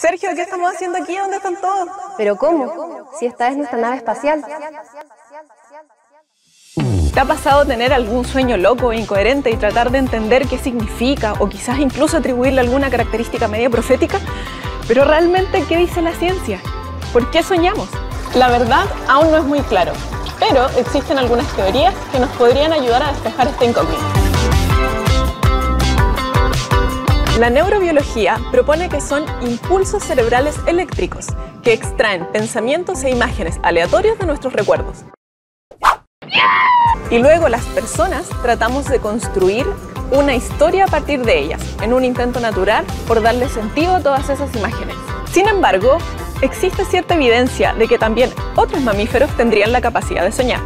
Sergio, ¿qué estamos haciendo aquí? ¿Dónde están todos? ¿Pero cómo? Si esta es nuestra nave espacial. ¿Te ha pasado tener algún sueño loco o incoherente y tratar de entender qué significa o quizás incluso atribuirle alguna característica media profética? Pero realmente, ¿qué dice la ciencia? ¿Por qué soñamos? La verdad aún no es muy claro, pero existen algunas teorías que nos podrían ayudar a despejar esta incógnita. La neurobiología propone que son impulsos cerebrales eléctricos que extraen pensamientos e imágenes aleatorios de nuestros recuerdos. Y luego las personas tratamos de construir una historia a partir de ellas, en un intento natural por darle sentido a todas esas imágenes. Sin embargo, existe cierta evidencia de que también otros mamíferos tendrían la capacidad de soñar.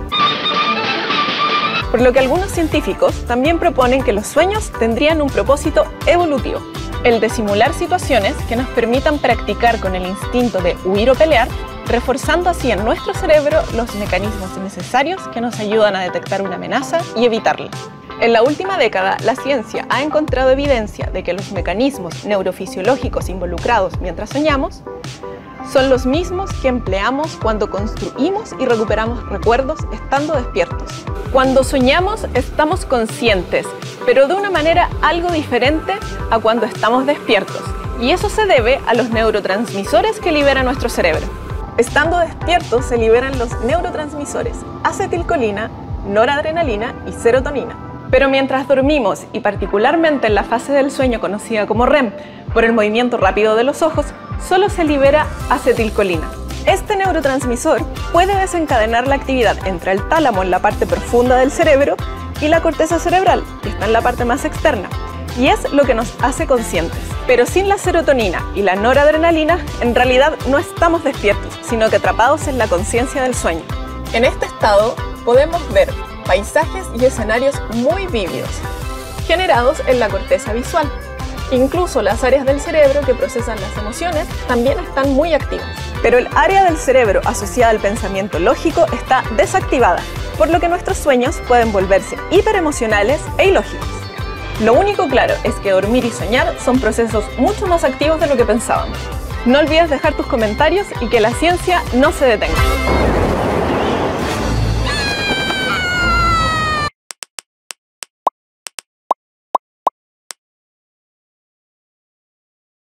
Por lo que algunos científicos también proponen que los sueños tendrían un propósito evolutivo, el de simular situaciones que nos permitan practicar con el instinto de huir o pelear, reforzando así en nuestro cerebro los mecanismos necesarios que nos ayudan a detectar una amenaza y evitarla. En la última década, la ciencia ha encontrado evidencia de que los mecanismos neurofisiológicos involucrados mientras soñamos son los mismos que empleamos cuando construimos y recuperamos recuerdos estando despiertos. Cuando soñamos estamos conscientes, pero de una manera algo diferente a cuando estamos despiertos. Y eso se debe a los neurotransmisores que libera nuestro cerebro. Estando despiertos se liberan los neurotransmisores acetilcolina, noradrenalina y serotonina. Pero mientras dormimos, y particularmente en la fase del sueño conocida como REM, por el movimiento rápido de los ojos, solo se libera acetilcolina. Este neurotransmisor puede desencadenar la actividad entre el tálamo en la parte profunda del cerebro y la corteza cerebral, que está en la parte más externa, y es lo que nos hace conscientes. Pero sin la serotonina y la noradrenalina, en realidad no estamos despiertos, sino que atrapados en la conciencia del sueño. En este estado podemos ver paisajes y escenarios muy vívidos, generados en la corteza visual. Incluso las áreas del cerebro que procesan las emociones también están muy activas. Pero el área del cerebro asociada al pensamiento lógico está desactivada, por lo que nuestros sueños pueden volverse hiperemocionales e ilógicos. Lo único claro es que dormir y soñar son procesos mucho más activos de lo que pensábamos. No olvides dejar tus comentarios y que la ciencia no se detenga.